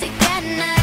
together